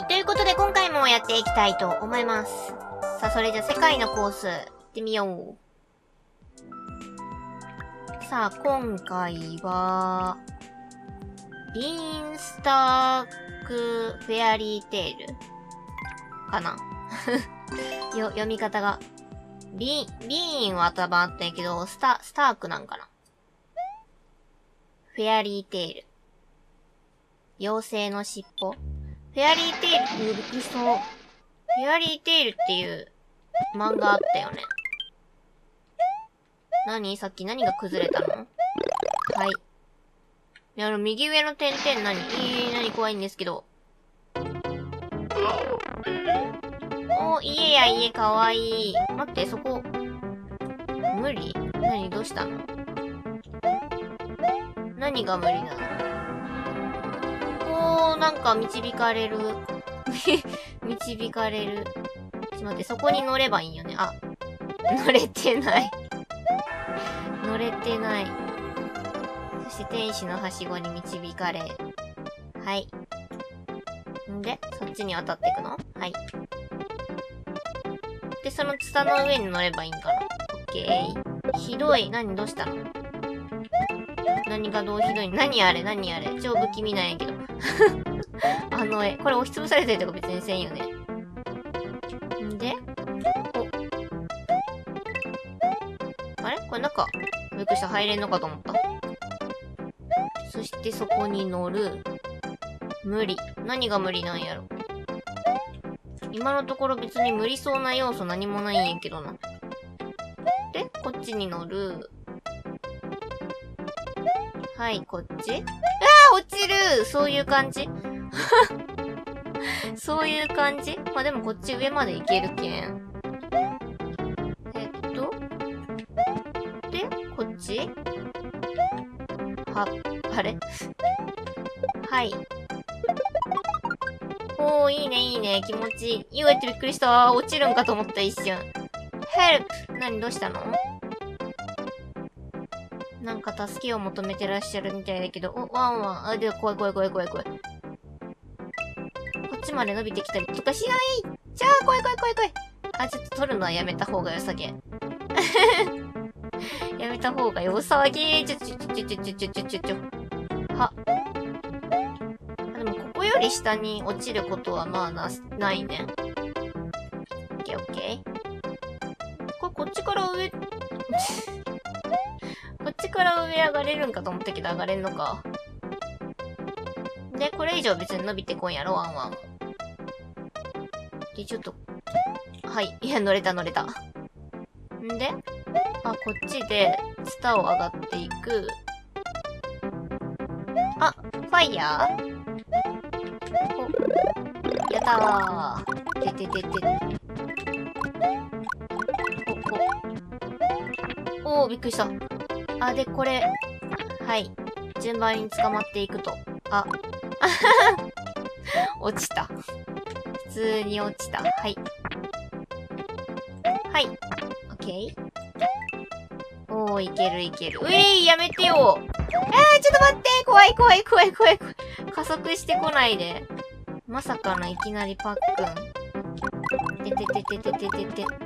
イということで今回もやっていきたいと思います。さあ、それじゃ世界のコース、行ってみよう。さあ、今回は、ビーンスタークフェアリーテールかな？よ、読み方が。ビーン、ビーンは頭あったんやけど、スタ、スタークなんかな？フェアリーテール。妖精の尻尾？フェアリーテール、うびっくりした。フェアリーテールっていう漫画あったよね。何？さっき何が崩れたの？はい。いや、あの、右上の点々何？えー、何？怖いんですけど。お、家や家かわいい。待って、そこ、無理？何？どうしたの？何が無理なの？なんか導かれる。導かれる。ちょっと待って、そこに乗ればいいんよね。あ、乗れてない。乗れてない。そして天使のはしごに導かれ。はい。んで、そっちに渡っていくの？はい。で、そのツタの上に乗ればいいんかな。オッケー。ひどい。何？どうしたの？何がどう？ひどい何あれ？何あれ？超不気味なんやけど。あの絵。これ押しつぶされてるとか別にせんよね。んでお。あれ？これ中、びっくりした。入れんのかと思った。そしてそこに乗る。無理。何が無理なんやろ。今のところ別に無理そうな要素何もないんやけどな。で、こっちに乗る。はい、こっちああるそういう感じ そういう感じ？まあ、でもこっち上まで行けるけん。えっと？で、こっち？は、あれ？はい。おー、いいね、いいね。気持ちいい。言われてびっくりした。落ちるんかと思った、一瞬。ヘルプ何、どうしたの？なんか助けを求めてらっしゃるみたいだけど、お、ワンワン。あ、で、怖い怖い怖い怖い怖い。こっちまで伸びてきたりとかしないじゃあ、怖い怖い怖い怖い。あ、ちょっと取るのはやめた方がよさげ。やめた方がよさげ。ちょちょちょちょちょちょちょちょちょ。は。あでも、ここより下に落ちることはまあな、ないね。オッケーオッケー。ちから上上がれるんかと思ったけど上がれんのか。で、これ以上別に伸びてこんやろ、ワンワン。で、ちょっと、はい。いや、乗れた乗れた。んで、あ、こっちで、ツタを上がっていく。あ、ファイヤー？お、やったー。てててて。お、お。おー、びっくりした。あ、で、これ、はい。順番に捕まっていくと。あ、落ちた。普通に落ちた。はい。はい。オッケー。おー、いけるいける。うえいやめてよあー、ちょっと待って怖い怖い怖い怖い怖い。加速してこないで。まさかのいきなりパックン。てててててててて。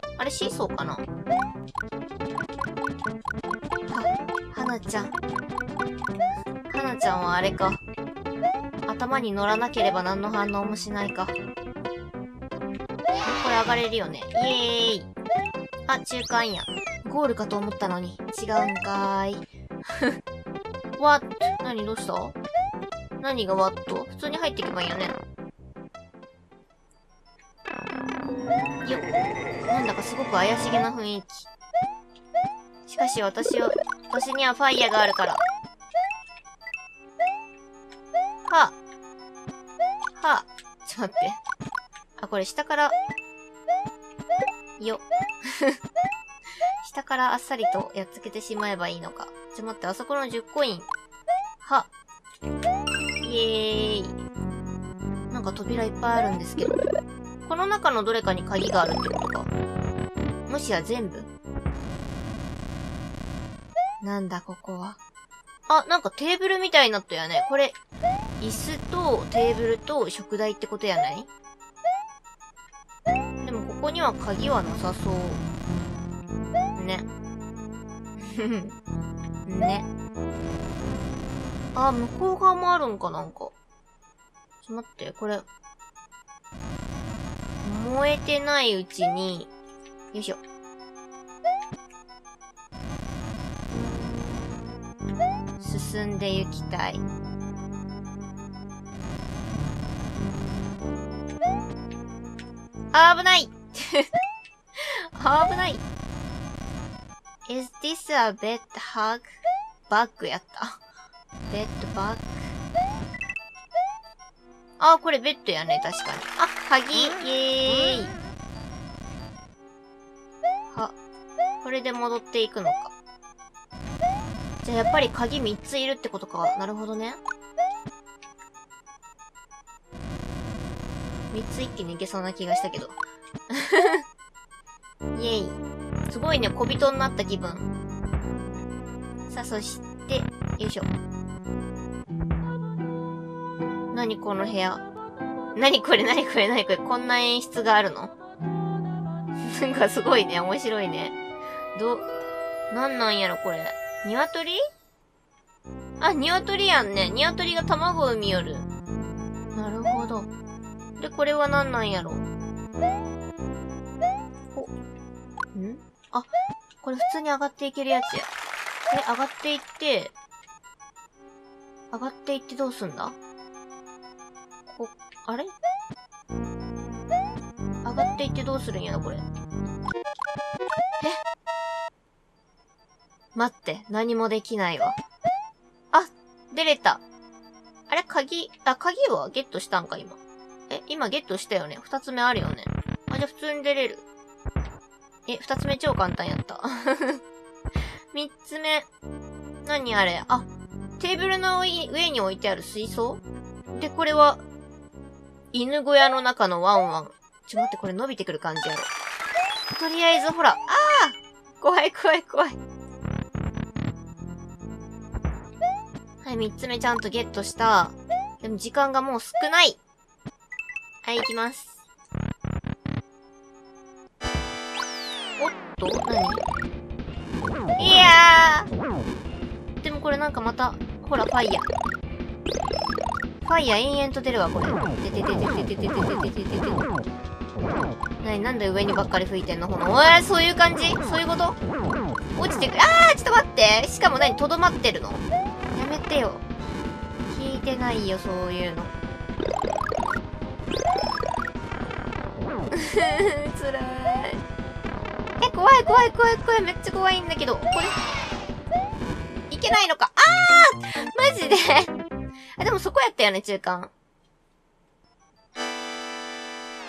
あれ、シーソーかな？は、はなちゃん。はなちゃんはあれか。頭に乗らなければ何の反応もしないか。これ上がれるよね。イエーイ。あ、中間や。ゴールかと思ったのに。違うんかーい。What? 何どうした？何が What? 普通に入っていけばいいよね。よっ。なんだかすごく怪しげな雰囲気。しかし私は、私にはファイヤーがあるから。はぁ、ちょっと待って。あ、これ下から、よ。下からあっさりとやっつけてしまえばいいのか。ちょっと待って、あそこの10コイン。は。イエーイ。なんか扉いっぱいあるんですけど。この中のどれかに鍵があるってこと？もしや全部？なんだここは。あ、なんかテーブルみたいになったよね。これ、椅子とテーブルと食台ってことやない？でもここには鍵はなさそう。ね。ね。あ、向こう側もあるんかなんか。ちょっと待って、これ。燃えてないうちに、よいしょ。進んで行きたい。危ない危ない Is this a bed hug? バッグやった。ベッドバッグ。あ、これベッドやね、確かに。あ、鍵、イェーイ。れで戻っていくのか。じゃあやっぱり鍵3ついるってことか。なるほどね。3つ一気にいけそうな気がしたけど。イェイ。すごいね、小人になった気分。さあ、そして、よいしょ。なにこの部屋。なにこれなにこれなにこれこんな演出があるの？なんかすごいね、面白いね。ど、なんなんやろこれ。鶏？あ、鶏やんね。鶏が卵を産みよる。なるほど。で、これは何なんやろお、ん？あ、これ普通に上がっていけるやつや。え、上がっていって、上がっていってどうすんだ？こ、あれ？上がっていってどうするんやろ、これ。え待って、何もできないわ。あ、出れた。あれ、鍵、あ、鍵はゲットしたんか、今。え、今ゲットしたよね。二つ目あるよね。あ、じゃあ普通に出れる。え、二つ目超簡単やった。三つ目。何あれ？あ、テーブルの上に置いてある水槽？で、これは、犬小屋の中のワンワン。ちょ、待って、これ伸びてくる感じやろ。とりあえず、ほら、ああ怖い怖い怖い。はい、三つ目ちゃんとゲットした。でも時間がもう少ない。はい、行きます。おっと何？いやーでもこれなんかまた、ほら、ファイヤ。ファイヤ延々と出るわ、これ。てててててててててててててて。なに、なんで上にばっかり吹いてんの？ほの、おい、そういう感じ？そういうこと？落ちてくる。あーちょっと待ってしかも何、とどまってるの？やめてよ。聞いてないよ、そういうの。つらい。え、怖い怖い怖い怖い。めっちゃ怖いんだけど。これ、いけないのか。あーマジで？あ、でもそこやったよね、中間。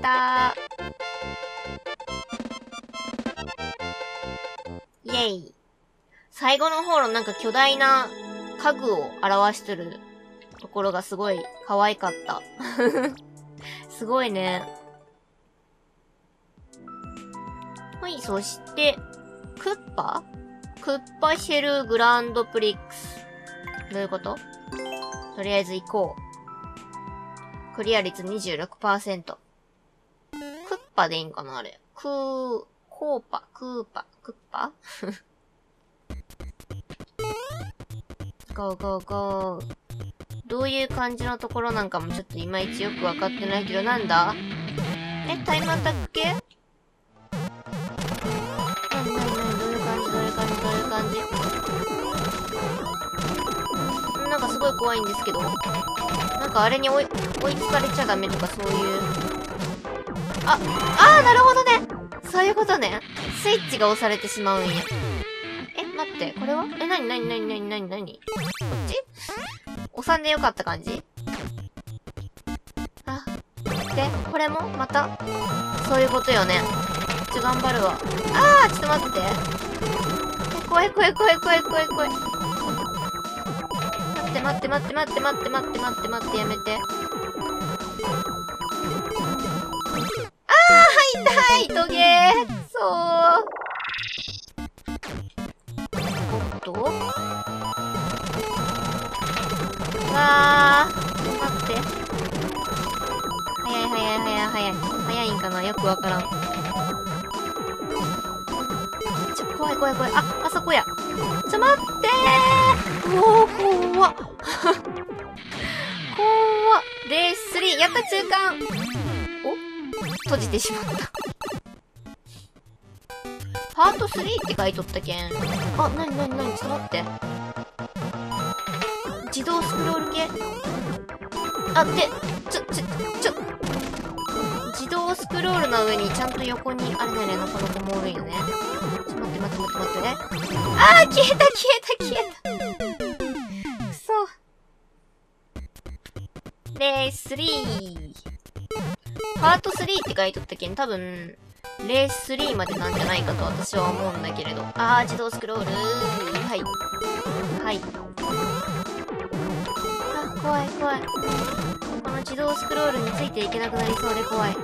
イェイいけたイェイ。最後の方のなんか巨大な家具を表してるところがすごい可愛かった。すごいね。はい、そして、クッパ？クッパシェルグランドプリックス。どういうこと？とりあえず行こう。クリア率26%。パでいいんかなあれ。クー、コーパ、クーパ、クッパ？ゴーゴーゴー。どういう感じのところなんかもちょっといまいちよくわかってないけど、なんだ？え、タイムアタック系なになになにどういう感じどういう感じどういう感じ？なんかすごい怖いんですけど。なんかあれに追い、追いつかれちゃダメとかそういう。あ、あーなるほどねそういうことね。スイッチが押されてしまうんや。え、待って、これは？え、なになになになになになに？こっち？押さんでよかった感じ？あ、で、これも？また？そういうことよね。ちょ、頑張るわ。あーちょっと待って。え、怖い怖い怖い怖い怖い怖い。待って待って待って待って待って待って待って待ってやめて。よくわからん。ちょ怖い怖い怖い。ああそこや。ちょ待ってー。おー怖っ。怖っ。レース3やった中間。お？閉じてしまった。パート3って書いとったけん。あなになになに？ちょっと待って。自動スクロール系。あ、で、ちょ、ちょ、ちょ、自動スクロールの上にちゃんと横に、あれだよね、のこのこもおるよね。ちょっと、待って待って待って待ってね。あー消えた消えた消えたくそ。レース3。パート3って書いとったけん、多分、レース3までなんじゃないかと私は思うんだけれど。あー、自動スクロール。はい。はいあ。怖い怖い自動スクロールについていけなくなりそうで怖い。て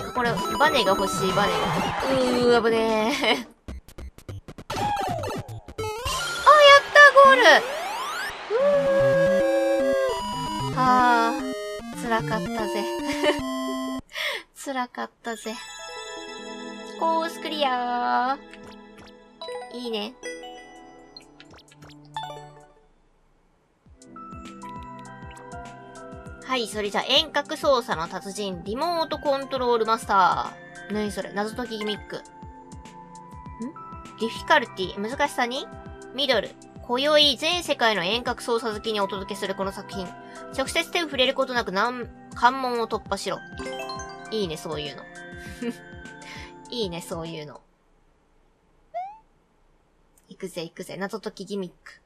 かこれバネが欲しいバネが。うー危ねえ。あやったゴール。うーはあ。辛かったぜ。辛かったぜ。コースクリアー。いいね。はい、それじゃあ遠隔操作の達人、リモートコントロールマスター。何それ謎解きギミック。ん？ディフィカルティ、難しさに？ミドル。今宵全世界の遠隔操作好きにお届けするこの作品。直接手を触れることなく難、関門を突破しろ。いいね、そういうの。いいね、そういうの。行くぜ、行くぜ。謎解きギミック。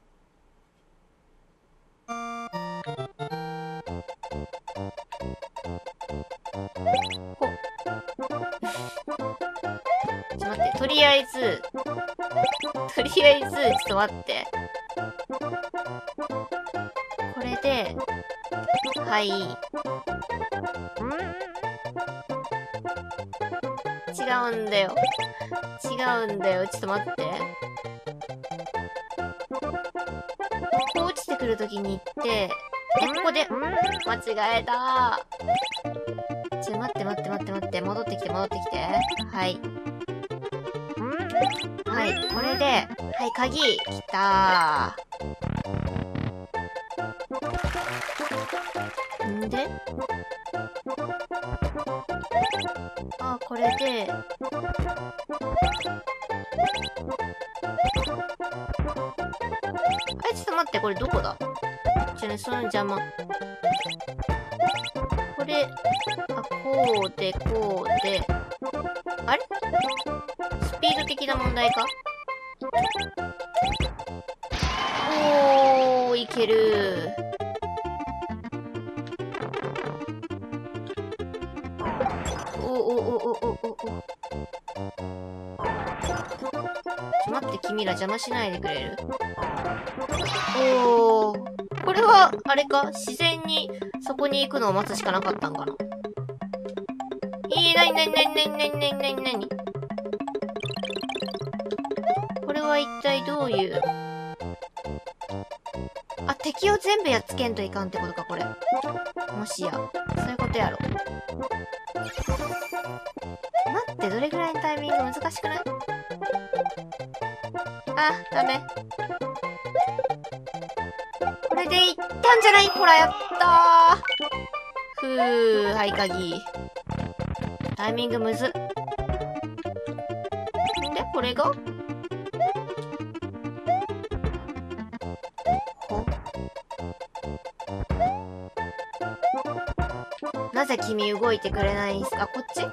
とりあえず、ちょっと待って。これで、はい。違うんだよ。違うんだよ。ちょっと待って。こう落ちてくるときに行って、で、ここで、間違えたちょ、待って待って待って待って、戻ってきて戻ってきて。はい。はい、これで、はい、鍵、きたー。んで？あ、これで、え、ちょっと待って、これどこだ？ちょね、その邪魔。これ、あ、こうで、こうで。あれ？スピード的な問題か？いける。おおおおおおお。ちょ待って君ら邪魔しないでくれる？おおこれはあれか？自然にそこに行くのを待つしかなかったんかな？いい、なになになになになになになに？これは一体どういう？敵を全部やっつけんといかんってことか、これ。もしや。そういうことやろ。待って、どれぐらいのタイミング難しくない？あ、ダメ。これでいったんじゃない？ほら、やったー。ふー、はい、鍵。タイミングむず。で、これが？君動いてくれないんす。かこっち。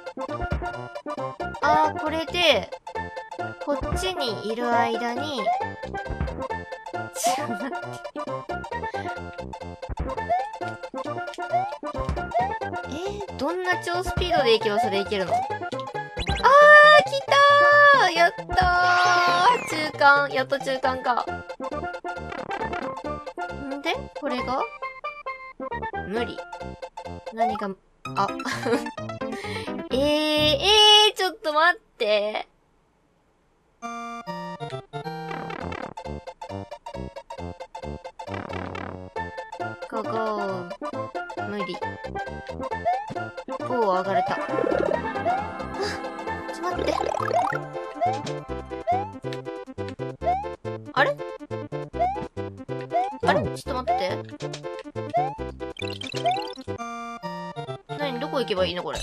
あー、これで、こっちにいる間に、ちょっと待って。えー、どんな超スピードで行けばそれいけるの？あー、来たー。やったー。中間、やっと中間か。んで、これが？無理。何が、あ、えー、えー、ちょっと待って。ゴーゴー。無理。おー、上がれた。あ、ちょっと待って。あれ？あれ？ちょっと待って。こ行けばいいのこれ？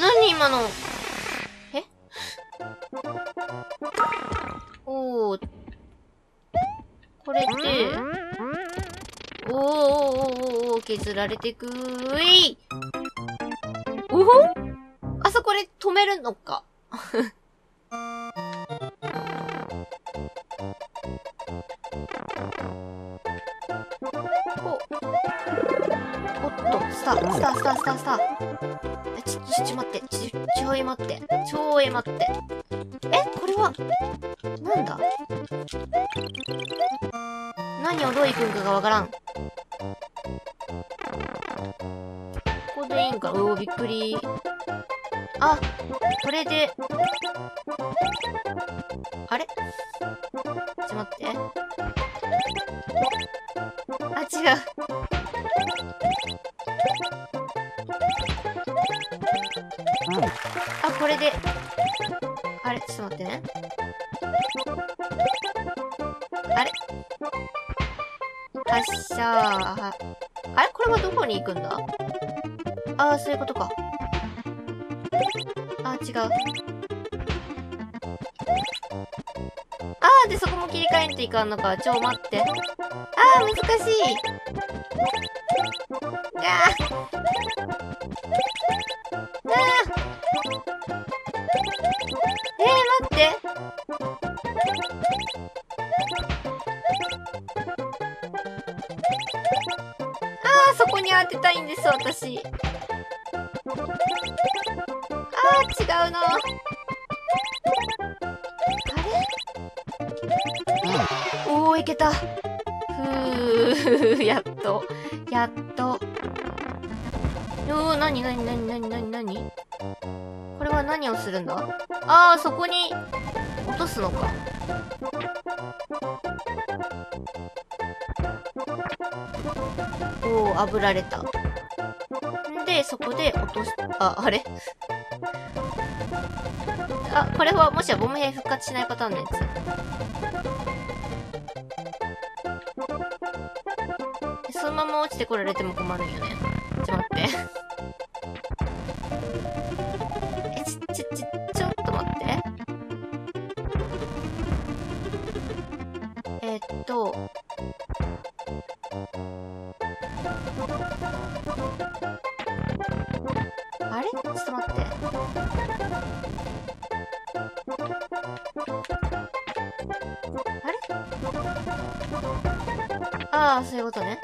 何今の？え？おー。これって、おーおーおーおー削られてくーいおほあそこで止めるのか。え、ちょ、ち、ち、待って。ち、ちょい待って。ちょい待って。え、これは、なんだ？何をどう行くんかがわからん。ここでいいんか？うお、びっくり。あ、これで、あれ？ちょっと待って。あ、違う。これで。あれちょっと待ってね。あれ発射は、あれこれはどこに行くんだ？ああ、そういうことか。あー、違う。あー、で、そこも切り替えんといかんのか。ちょ、待って。あー、難しい。あ。あたいんです、私。あー、違うな。あれ？おー、いけた。ふー、やっと。やっと。おー、なになになになになになにこれは何をするんだ？あー、そこに落とすのか。おー、炙られた。んで、そこで落とし、あ、あれ？あ、これはもしやボム兵復活しないパターンのやつ。でそのまま落ちてこられても困るんよね。ちょっと待って。え、ち、ち、ち、ちょっと待って。えーっと、ちょっと待って。あれ？ああ、そういうことね。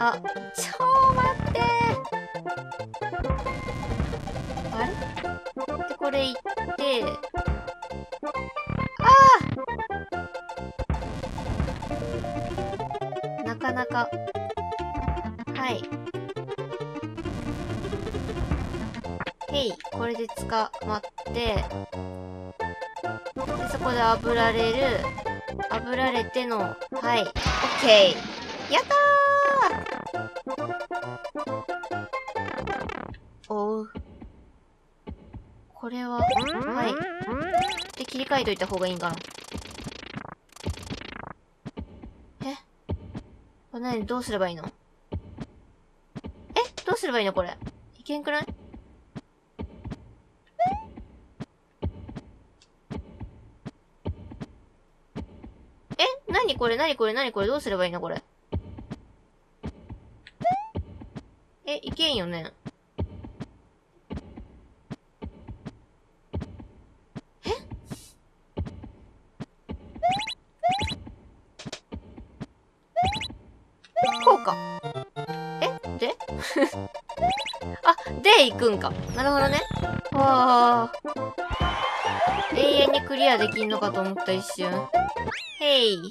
あ、ちょー待ってあれ？で、これ行って、捕まって、で、そこで炙られる、炙られての、はい、オッケー。やったー。おう。これは、はい。で、切り替えといた方がいいんかな。え？これ何どうすればいいの？え？どうすればいいのこれ？いけんくないえ何これ何これ何これどうすればいいのこれ？え、いけんよね？え？こうか。え？で？あ、で行くんか。なるほどね。わあ。永遠にクリアできんのかと思った一瞬。へい。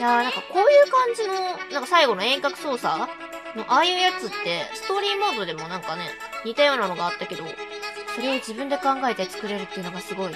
いやーなんかこういう感じの、なんか最後の遠隔操作のああいうやつって、ストーリーモードでもなんかね、似たようなのがあったけど、それを自分で考えて作れるっていうのがすごい。